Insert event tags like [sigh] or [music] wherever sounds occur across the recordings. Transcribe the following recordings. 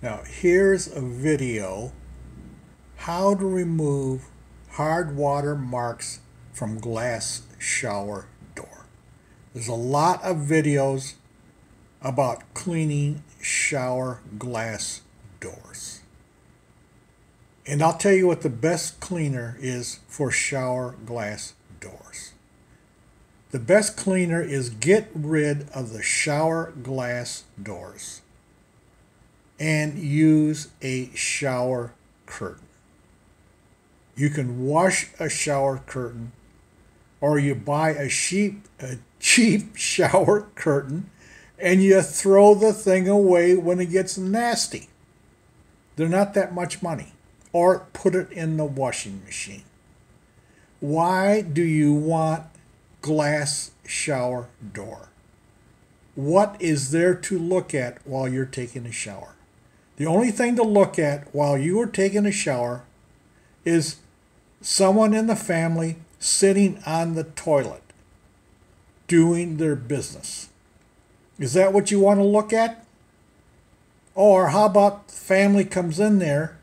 Now here's a video how to remove hard water marks from glass shower door. There's a lot of videos about cleaning shower glass doors. And I'll tell you what the best cleaner is for shower glass doors. The best cleaner is get rid of the shower glass doors and use a shower curtain. You can wash a shower curtain or you buy a cheap, a cheap [laughs] shower curtain and you throw the thing away when it gets nasty. They're not that much money. Or put it in the washing machine. Why do you want glass shower door? What is there to look at while you're taking a shower? The only thing to look at while you are taking a shower is someone in the family sitting on the toilet doing their business. Is that what you want to look at? Or how about family comes in there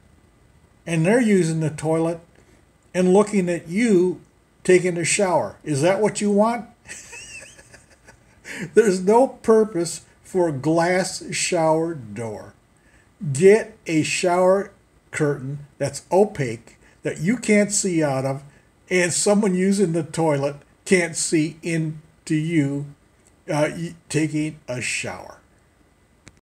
and they're using the toilet and looking at you taking a shower? Is that what you want? [laughs] There's no purpose for a glass shower door. Get a shower curtain that's opaque that you can't see out of, and someone using the toilet can't see into you uh, taking a shower.